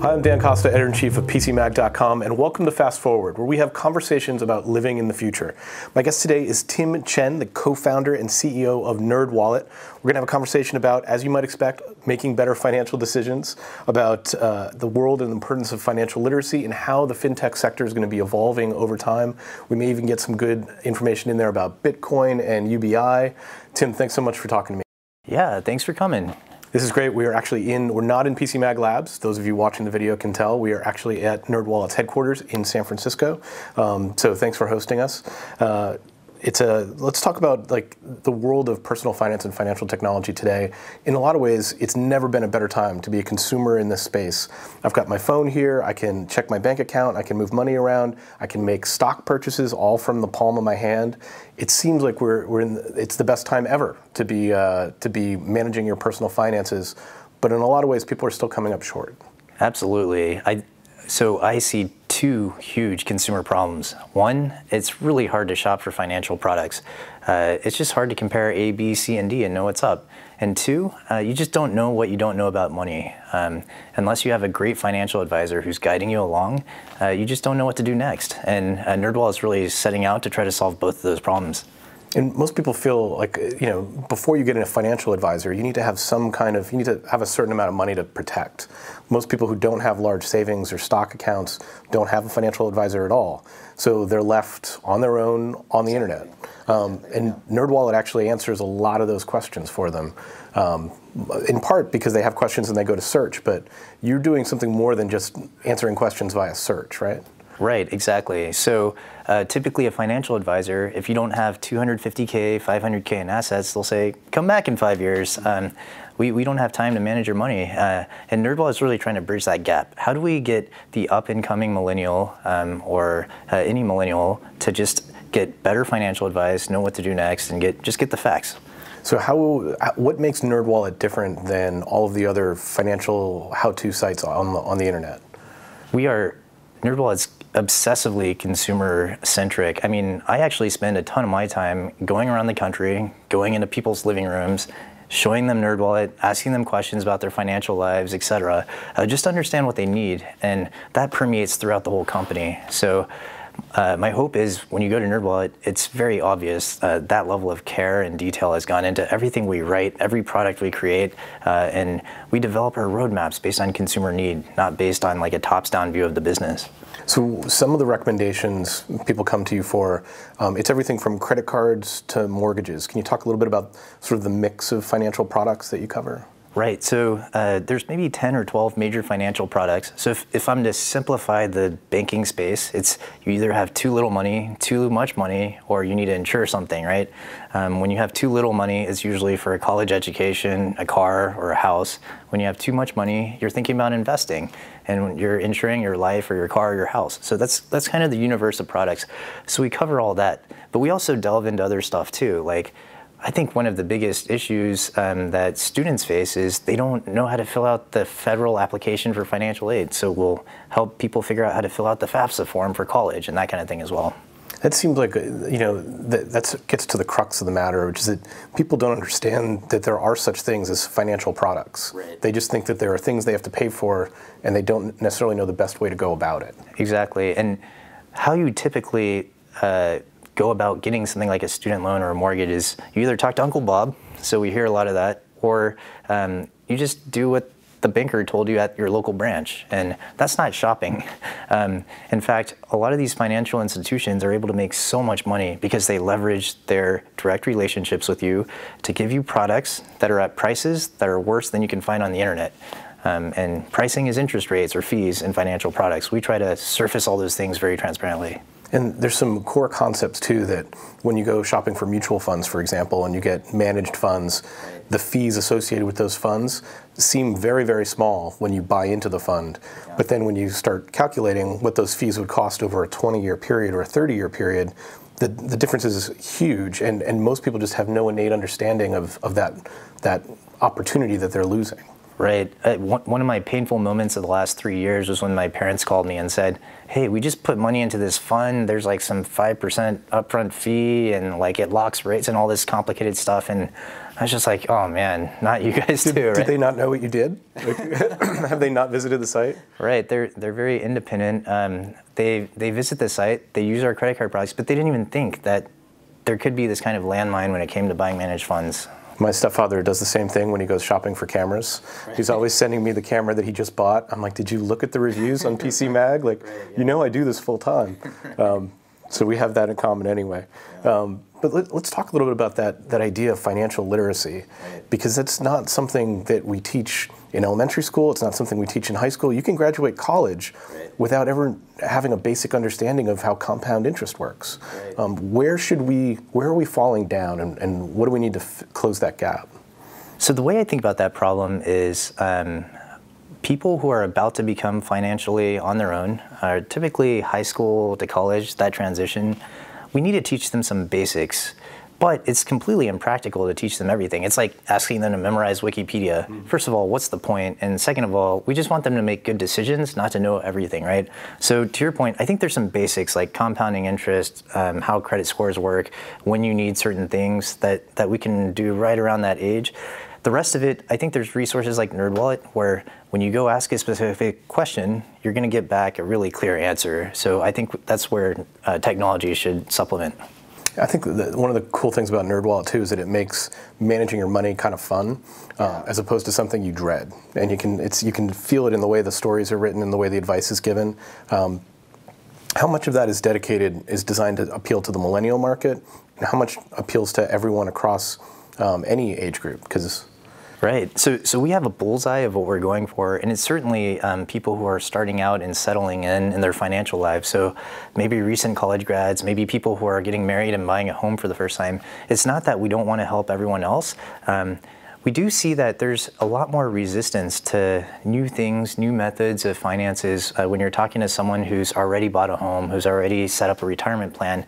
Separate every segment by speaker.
Speaker 1: Hi, I'm Dan Costa, editor in chief of PCMag.com, and welcome to Fast Forward, where we have conversations about living in the future. My guest today is Tim Chen, the co founder and CEO of NerdWallet. We're going to have a conversation about, as you might expect, making better financial decisions, about uh, the world and the importance of financial literacy, and how the fintech sector is going to be evolving over time. We may even get some good information in there about Bitcoin and UBI. Tim, thanks so much for talking to me.
Speaker 2: Yeah, thanks for coming.
Speaker 1: This is great. We are actually in, we're not in PC Mag Labs. Those of you watching the video can tell. We are actually at NerdWallet's headquarters in San Francisco. Um, so thanks for hosting us. Uh, it's a let's talk about like the world of personal finance and financial technology today. In a lot of ways it's never been a better time to be a consumer in this space. I've got my phone here. I can check my bank account. I can move money around. I can make stock purchases all from the palm of my hand. It seems like we're, we're in it's the best time ever to be uh, to be managing your personal finances. But in a lot of ways people are still coming up short.
Speaker 2: Absolutely. I so I see two huge consumer problems. One, it's really hard to shop for financial products. Uh, it's just hard to compare A, B, C, and D and know what's up. And two, uh, you just don't know what you don't know about money. Um, unless you have a great financial advisor who's guiding you along, uh, you just don't know what to do next. And uh, NerdWallet is really setting out to try to solve both of those problems.
Speaker 1: And most people feel like, you know, before you get a financial advisor, you need to have some kind of, you need to have a certain amount of money to protect. Most people who don't have large savings or stock accounts don't have a financial advisor at all. So they're left on their own on the internet. Um, and NerdWallet actually answers a lot of those questions for them. Um, in part because they have questions and they go to search, but you're doing something more than just answering questions via search, right?
Speaker 2: Right, exactly. So uh, typically a financial advisor, if you don't have 250K, 500K in assets, they'll say, come back in five years. Um, we, we don't have time to manage your money. Uh, and NerdWallet is really trying to bridge that gap. How do we get the up and coming millennial um, or uh, any millennial to just get better financial advice, know what to do next, and get just get the facts?
Speaker 1: So how what makes NerdWallet different than all of the other financial how-to sites on the, on the internet?
Speaker 2: We are NerdWallet's obsessively consumer centric. I mean, I actually spend a ton of my time going around the country, going into people's living rooms, showing them NerdWallet, asking them questions about their financial lives, etc. Uh, just understand what they need, and that permeates throughout the whole company. So. Uh, my hope is when you go to NerdWallet, it's very obvious uh, that level of care and detail has gone into everything we write, every product we create, uh, and we develop our roadmaps based on consumer need, not based on like a tops-down view of the business.
Speaker 1: So some of the recommendations people come to you for, um, it's everything from credit cards to mortgages. Can you talk a little bit about sort of the mix of financial products that you cover?
Speaker 2: Right. So uh, there's maybe 10 or 12 major financial products. So if, if I'm to simplify the banking space, it's you either have too little money, too much money, or you need to insure something, right? Um, when you have too little money, it's usually for a college education, a car, or a house. When you have too much money, you're thinking about investing, and you're insuring your life or your car or your house. So that's that's kind of the universe of products. So we cover all that, but we also delve into other stuff too, like I think one of the biggest issues um, that students face is they don't know how to fill out the federal application for financial aid. So we'll help people figure out how to fill out the FAFSA form for college and that kind of thing as well.
Speaker 1: That seems like you know that gets to the crux of the matter, which is that people don't understand that there are such things as financial products. Right. They just think that there are things they have to pay for, and they don't necessarily know the best way to go about it.
Speaker 2: Exactly, and how you typically uh, go about getting something like a student loan or a mortgage is you either talk to Uncle Bob, so we hear a lot of that, or um, you just do what the banker told you at your local branch, and that's not shopping. Um, in fact, a lot of these financial institutions are able to make so much money because they leverage their direct relationships with you to give you products that are at prices that are worse than you can find on the internet. Um, and pricing is interest rates or fees in financial products. We try to surface all those things very transparently.
Speaker 1: And there's some core concepts too that when you go shopping for mutual funds, for example, and you get managed funds, the fees associated with those funds seem very, very small when you buy into the fund. But then when you start calculating what those fees would cost over a 20 year period or a 30 year period, the, the difference is huge. And, and most people just have no innate understanding of, of that, that opportunity that they're losing.
Speaker 2: Right. Uh, one, one of my painful moments of the last three years was when my parents called me and said, hey, we just put money into this fund. There's like some 5% upfront fee and like it locks rates and all this complicated stuff. And I was just like, oh man, not you guys
Speaker 1: did,
Speaker 2: too, right?
Speaker 1: Did they not know what you did? Have they not visited the site?
Speaker 2: Right, they're they're very independent. Um, they they visit the site, they use our credit card products, but they didn't even think that there could be this kind of landmine when it came to buying managed funds.
Speaker 1: My stepfather does the same thing when he goes shopping for cameras. Right. He's always sending me the camera that he just bought. I'm like, did you look at the reviews on PC Mag? Like, right, yeah. you know, I do this full time. Um, so we have that in common anyway. Yeah. Um, but let, us talk a little bit about that, that idea of financial literacy, because that's not something that we teach in elementary school. It's not something we teach in high school. You can graduate college right. without ever having a basic understanding of how compound interest works. Right. Um, where should we, where are we falling down, and, and what do we need to f- close that gap?
Speaker 2: So the way I think about that problem is. Um, people who are about to become financially on their own are typically high school to college, that transition we need to teach them some basics. But it's completely impractical to teach them everything. It's like asking them to memorize Wikipedia. Mm-hmm. First of all, what's the point? And second of all, we just want them to make good decisions, not to know everything, right? So to your point, I think there's some basics like compounding interest, um, how credit scores work, when you need certain things that, that we can do right around that age. The rest of it, I think there's resources like NerdWallet where when you go ask a specific question, you're going to get back a really clear answer. So I think that's where uh, technology should supplement.
Speaker 1: I think one of the cool things about NerdWallet too is that it makes managing your money kind of fun, uh, as opposed to something you dread. And you can it's you can feel it in the way the stories are written and the way the advice is given. Um, how much of that is dedicated is designed to appeal to the millennial market, and how much appeals to everyone across um, any age group? Because
Speaker 2: Right. So, so we have a bullseye of what we're going for, and it's certainly um, people who are starting out and settling in in their financial lives. So, maybe recent college grads, maybe people who are getting married and buying a home for the first time. It's not that we don't want to help everyone else. Um, we do see that there's a lot more resistance to new things, new methods of finances uh, when you're talking to someone who's already bought a home, who's already set up a retirement plan.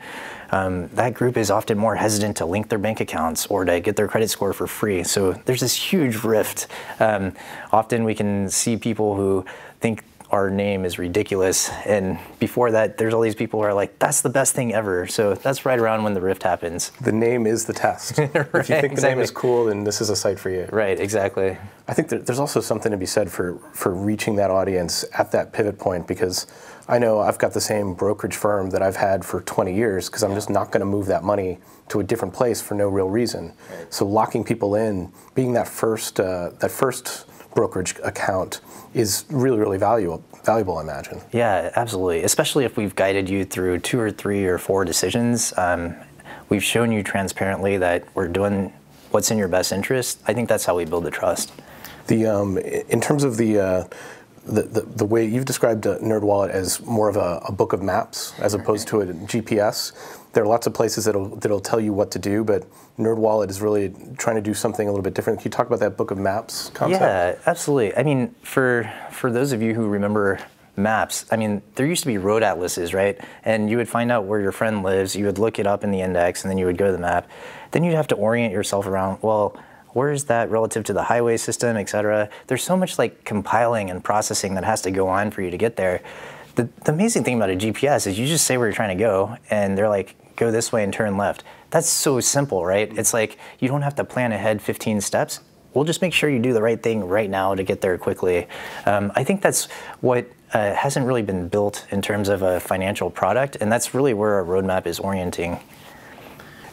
Speaker 2: Um, that group is often more hesitant to link their bank accounts or to get their credit score for free. So there's this huge rift. Um, often we can see people who think our name is ridiculous. And before that, there's all these people who are like, that's the best thing ever. So that's right around when the rift happens.
Speaker 1: The name is the test. right, if you think exactly. the name is cool, then this is a site for you.
Speaker 2: Right, exactly.
Speaker 1: I think there's also something to be said for, for reaching that audience at that pivot point because I know I've got the same brokerage firm that I've had for 20 years because I'm yeah. just not going to move that money to a different place for no real reason. Right. So locking people in, being that first, uh, that first brokerage account is really, really valuable, valuable, I imagine.
Speaker 2: Yeah, absolutely. Especially if we've guided you through two or three or four decisions. Um, we've shown you transparently that we're doing what's in your best interest. I think that's how we build the trust.
Speaker 1: The um, in terms of the, uh, the, the, way you've described NerdWallet as more of a, a book of maps as opposed to a GPS there are lots of places that'll that'll tell you what to do, but NerdWallet is really trying to do something a little bit different. Can you talk about that book of maps concept?
Speaker 2: Yeah, absolutely. I mean, for for those of you who remember maps, I mean, there used to be road atlases, right? And you would find out where your friend lives, you would look it up in the index, and then you would go to the map. Then you'd have to orient yourself around, well, where is that relative to the highway system, et cetera? There's so much like compiling and processing that has to go on for you to get there. The, the amazing thing about a GPS is you just say where you're trying to go, and they're like, go this way and turn left. That's so simple, right? It's like you don't have to plan ahead 15 steps. We'll just make sure you do the right thing right now to get there quickly. Um, I think that's what uh, hasn't really been built in terms of a financial product, and that's really where our roadmap is orienting.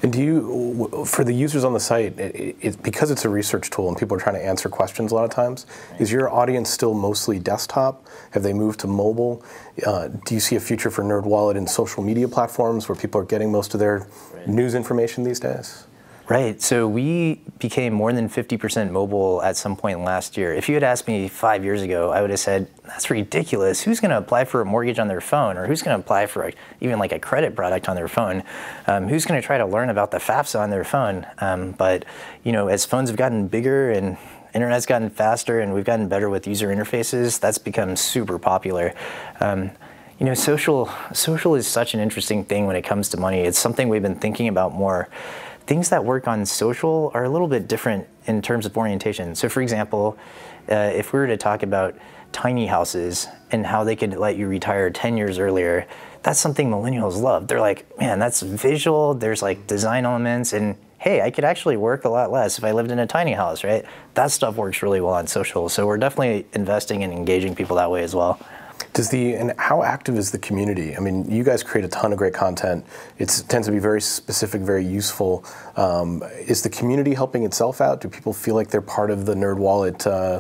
Speaker 1: And do you, for the users on the site, it, it, because it's a research tool and people are trying to answer questions a lot of times, is your audience still mostly desktop? Have they moved to mobile? Uh, do you see a future for NerdWallet in social media platforms where people are getting most of their right. news information these days?
Speaker 2: Right. So we became more than 50% mobile at some point last year. If you had asked me five years ago, I would have said, that's ridiculous. Who's going to apply for a mortgage on their phone? Or who's going to apply for a, even like a credit product on their phone? Um, who's going to try to learn about the FAFSA on their phone? Um, but, you know, as phones have gotten bigger and internet's gotten faster and we've gotten better with user interfaces, that's become super popular. Um, you know, social social is such an interesting thing when it comes to money. It's something we've been thinking about more things that work on social are a little bit different in terms of orientation. So, for example, uh, if we were to talk about tiny houses and how they could let you retire 10 years earlier, that's something millennials love. They're like, man, that's visual, there's like design elements, and hey, I could actually work a lot less if I lived in a tiny house, right? That stuff works really well on social. So we're definitely investing in engaging people that way as well.
Speaker 1: Does the and how active is the community? I mean, you guys create a ton of great content. It tends to be very specific, very useful. Um, is the community helping itself out? Do people feel like they're part of the NerdWallet uh,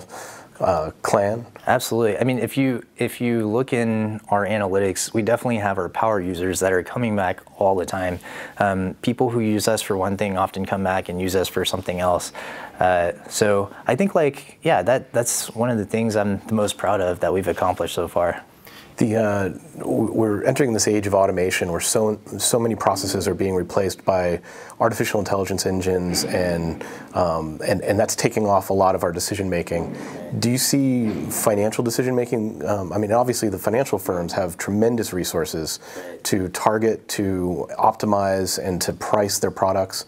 Speaker 1: uh, clan?
Speaker 2: Absolutely. I mean, if you if you look in our analytics, we definitely have our power users that are coming back all the time. Um, people who use us for one thing often come back and use us for something else. Uh, so I think like yeah, that that's one of the things I'm the most proud of that we've accomplished so far.
Speaker 1: The, uh, we're entering this age of automation where so, so many processes are being replaced by artificial intelligence engines, and, um, and, and that's taking off a lot of our decision making. Do you see financial decision making? Um, I mean, obviously, the financial firms have tremendous resources to target, to optimize, and to price their products.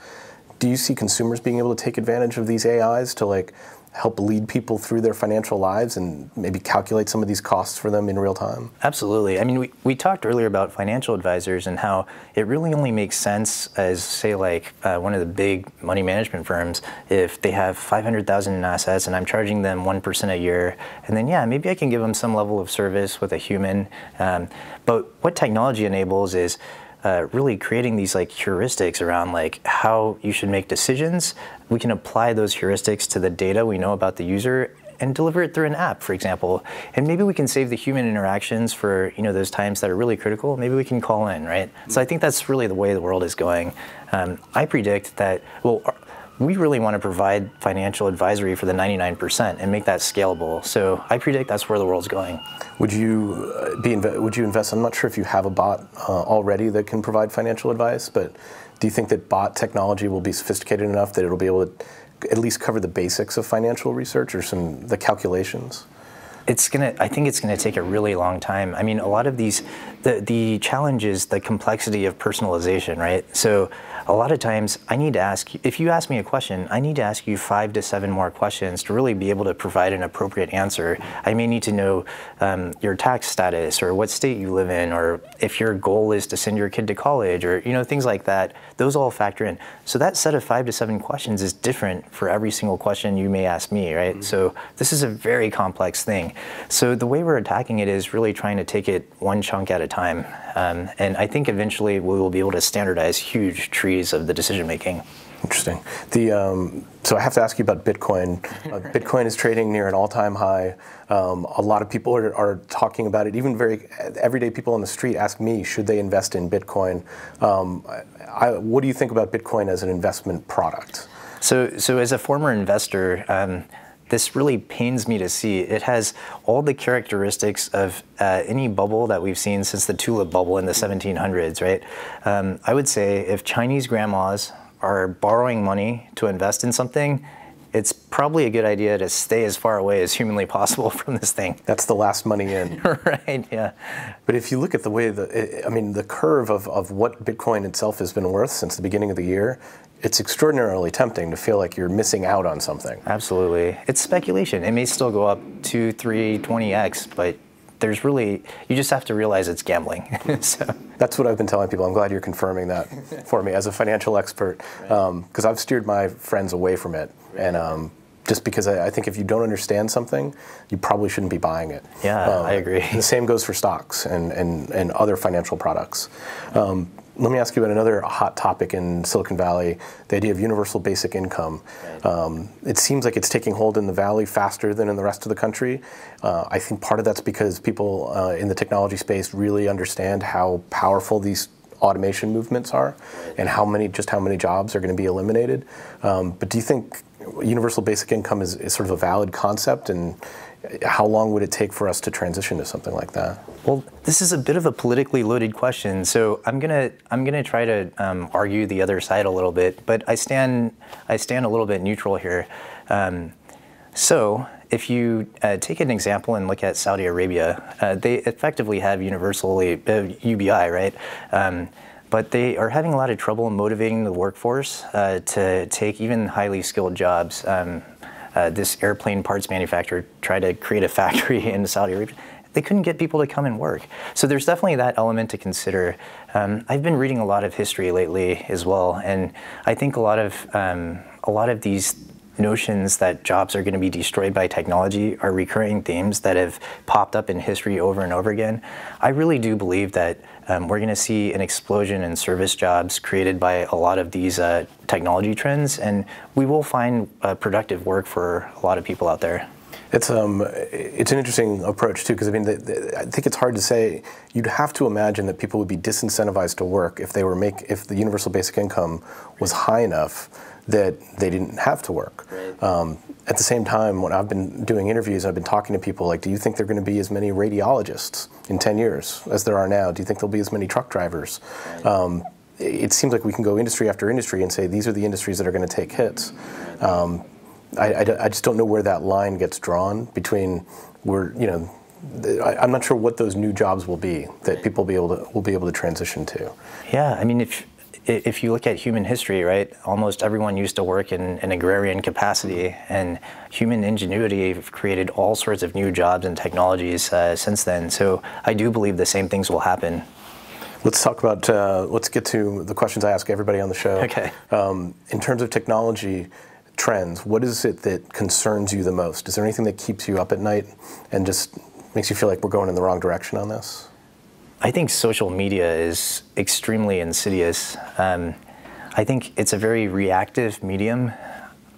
Speaker 1: Do you see consumers being able to take advantage of these AIs to like help lead people through their financial lives and maybe calculate some of these costs for them in real time?
Speaker 2: Absolutely. I mean, we, we talked earlier about financial advisors and how it really only makes sense as, say, like uh, one of the big money management firms, if they have 500,000 in assets and I'm charging them 1% a year, and then, yeah, maybe I can give them some level of service with a human. Um, but what technology enables is uh, really creating these like heuristics around like how you should make decisions. We can apply those heuristics to the data we know about the user and deliver it through an app, for example. And maybe we can save the human interactions for you know those times that are really critical. Maybe we can call in, right? So I think that's really the way the world is going. Um, I predict that well, we really want to provide financial advisory for the 99% and make that scalable. So I predict that's where the world's going.
Speaker 1: Would you uh, be would you invest? I'm not sure if you have a bot uh, already that can provide financial advice, but do you think that bot technology will be sophisticated enough that it'll be able to at least cover the basics of financial research or some the calculations?
Speaker 2: it's gonna i think it's gonna take a really long time i mean a lot of these the the challenge is the complexity of personalization right so a lot of times I need to ask, if you ask me a question, I need to ask you five to seven more questions to really be able to provide an appropriate answer. I may need to know um, your tax status or what state you live in, or if your goal is to send your kid to college, or you know things like that. Those all factor in. So that set of five to seven questions is different for every single question you may ask me, right? Mm-hmm. So this is a very complex thing. So the way we're attacking it is really trying to take it one chunk at a time. Um, and I think eventually we will be able to standardize huge trees of the decision making.
Speaker 1: Interesting. The um, so I have to ask you about Bitcoin. Uh, Bitcoin is trading near an all-time high. Um, a lot of people are, are, talking about it. Even very everyday people on the street ask me, should they invest in Bitcoin? Um, I, what do you think about Bitcoin as an investment product?
Speaker 2: So, so as a former investor, um, this really pains me to see. It has all the characteristics of uh, any bubble that we've seen since the tulip bubble in the 1700s, right? Um, I would say if Chinese grandmas are borrowing money to invest in something, it's probably a good idea to stay as far away as humanly possible from this thing.
Speaker 1: That's the last money in.
Speaker 2: right, yeah.
Speaker 1: But if you look at the way the, I mean, the curve of, of what Bitcoin itself has been worth since the beginning of the year, it's extraordinarily tempting to feel like you're missing out on something.
Speaker 2: Absolutely. It's speculation. It may still go up 2, 3, 20x, but there's really, you just have to realize it's gambling. so.
Speaker 1: That's what I've been telling people. I'm glad you're confirming that for me as a financial expert, because um, I've steered my friends away from it. And um, just because I, I, think if you don't understand something, you probably shouldn't be buying it.
Speaker 2: Yeah, um, I agree.
Speaker 1: The same goes for stocks and, and, and other financial products. Um, let me ask you about another hot topic in Silicon Valley the idea of universal basic income. Um, it seems like it's taking hold in the Valley faster than in the rest of the country. Uh, I think part of that's because people uh, in the technology space really understand how powerful these automation movements are and how many just how many jobs are going to be eliminated. Um, but do you think universal basic income is, is, sort of a valid concept and how long would it take for us to transition to something like that?
Speaker 2: Well, this is a bit of a politically loaded question, so I'm gonna I'm gonna try to um, argue the other side a little bit, but I stand I stand a little bit neutral here. Um, so if you uh, take an example and look at Saudi Arabia, uh, they effectively have universally uh, UBI, right? Um, but they are having a lot of trouble motivating the workforce uh, to take even highly skilled jobs. Um, uh, this airplane parts manufacturer tried to create a factory in Saudi Arabia. they couldn't get people to come and work. So there's definitely that element to consider. Um, I've been reading a lot of history lately as well, and I think a lot of um, a lot of these notions that jobs are going to be destroyed by technology are recurring themes that have popped up in history over and over again. I really do believe that um, we're going to see an explosion in service jobs created by a lot of these uh, technology trends, and we will find uh, productive work for a lot of people out there.
Speaker 1: It's um, it's an interesting approach too, because I mean, the, the, I think it's hard to say. You'd have to imagine that people would be disincentivized to work if they were make if the universal basic income was high enough that they didn't have to work. Right. Um, at the same time, when I've been doing interviews, I've been talking to people like, do you think there are going to be as many radiologists in 10 years as there are now? Do you think there'll be as many truck drivers? Right. Um, it seems like we can go industry after industry and say these are the industries that are going to take hits. Um, I, I, I, just don't know where that line gets drawn between where you know. I, am not sure what those new jobs will be that people will be able to will be able to transition to.
Speaker 2: Yeah, I mean, if if you look at human history, right, almost everyone used to work in an agrarian capacity, and human ingenuity created all sorts of new jobs and technologies uh, since then. So I do believe the same things will happen.
Speaker 1: Let's talk about. Uh, let's get to the questions I ask everybody on the show.
Speaker 2: Okay.
Speaker 1: Um, in terms of technology trends, what is it that concerns you the most? Is there anything that keeps you up at night and just makes you feel like we're going in the wrong direction on this?
Speaker 2: I think social media is extremely insidious. Um, I think it's a very reactive medium.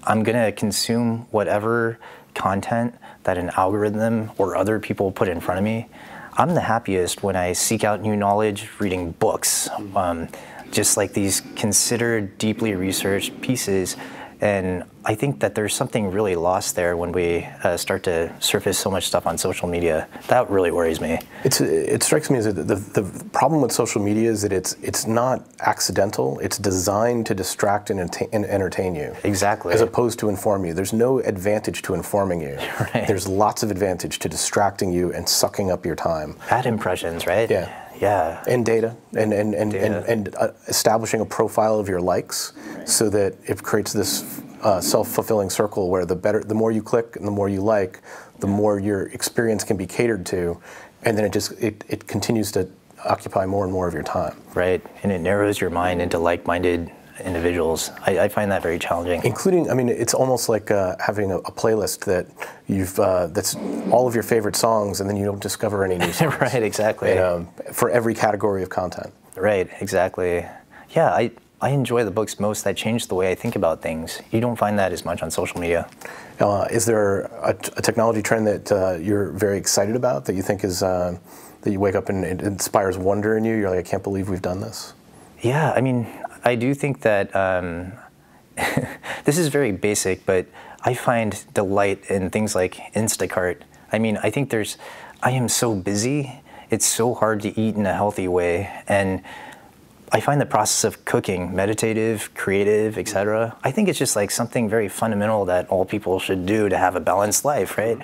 Speaker 2: I'm going to consume whatever content that an algorithm or other people put in front of me. I'm the happiest when I seek out new knowledge reading books, um, just like these considered, deeply researched pieces and I think that there's something really lost there when we uh, start to surface so much stuff on social media. That really worries me.
Speaker 1: It's, it strikes me as the, the, the problem with social media is that it's, it's not accidental. It's designed to distract and, and entertain you.
Speaker 2: Exactly.
Speaker 1: As opposed to inform you. There's no advantage to informing you.
Speaker 2: Right.
Speaker 1: There's lots of advantage to distracting you and sucking up your time.
Speaker 2: Bad impressions, right?
Speaker 1: Yeah.
Speaker 2: Yeah.
Speaker 1: And data, and and and data. and, and uh, establishing a profile of your likes, right. so that it creates this uh, self-fulfilling circle where the better, the more you click and the more you like, the more your experience can be catered to, and then it just it, it continues to occupy more and more of your time.
Speaker 2: Right, and it narrows your mind into like-minded individuals. I, I, find that very challenging.
Speaker 1: Including, I mean, it's almost like uh, having a, a, playlist that you've uh, that's all of your favorite songs, and then you don't discover any new songs.
Speaker 2: right, exactly.
Speaker 1: And, um, for every category of content.
Speaker 2: Right, exactly. Yeah, I. I enjoy the books most that change the way I think about things. You don't find that as much on social media.
Speaker 1: Uh, is there a, a, technology trend that uh, you're very excited about that you think is uh, that you wake up and it inspires wonder in you? You're like, I can't believe we've done this.
Speaker 2: Yeah, I mean, I do think that um, this is very basic, but I find delight in things like Instacart. I mean, I think there's, I am so busy. It's so hard to eat in a healthy way, and I find the process of cooking meditative, creative, etc. I think it's just like something very fundamental that all people should do to have a balanced life, right?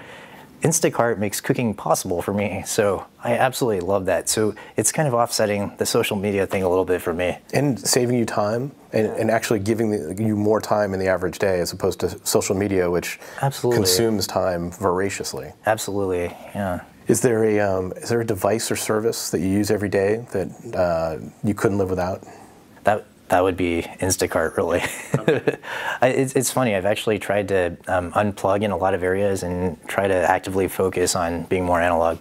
Speaker 2: Instacart makes cooking possible for me. So I absolutely love that. So it's kind of offsetting the social media thing a little bit for me.
Speaker 1: And saving you time and, and actually giving the, you more time in the average day as opposed to social media, which
Speaker 2: absolutely.
Speaker 1: consumes time voraciously.
Speaker 2: Absolutely, yeah.
Speaker 1: Is there a um, is there a device or service that you use every day that uh, you couldn't live without?
Speaker 2: That that would be Instacart, really. Okay. it's, it's, funny. I've actually tried to um, unplug in a lot of areas and try to actively focus on being more analog.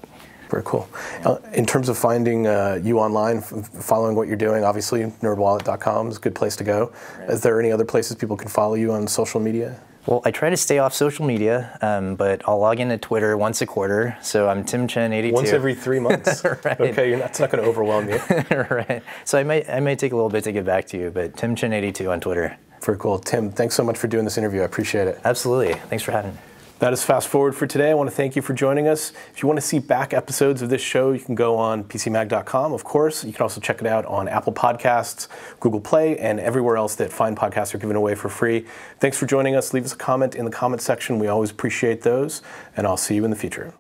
Speaker 1: Very cool. Uh, in terms of finding uh, you online, f- following what you're doing, obviously nerdwallet.com is a good place to go. Right. Is there any other places people can follow you on social media?
Speaker 2: Well, I try to stay off social media, um, but I'll log into Twitter once a quarter. So I'm Tim Chen 82.
Speaker 1: Once every three months.
Speaker 2: right.
Speaker 1: Okay, that's not going to overwhelm you.
Speaker 2: right. So I might I might take a little bit to get back to you, but Tim Chen 82 on Twitter.
Speaker 1: Very cool, Tim. Thanks so much for doing this interview. I appreciate it.
Speaker 2: Absolutely. Thanks for having me.
Speaker 1: That is Fast Forward for today. I want to thank you for joining us. If you want to see back episodes of this show, you can go on PCMag.com, of course. You can also check it out on Apple Podcasts, Google Play, and everywhere else that fine podcasts are given away for free. Thanks for joining us. Leave us a comment in the comment section. We always appreciate those, and I'll see you in the future.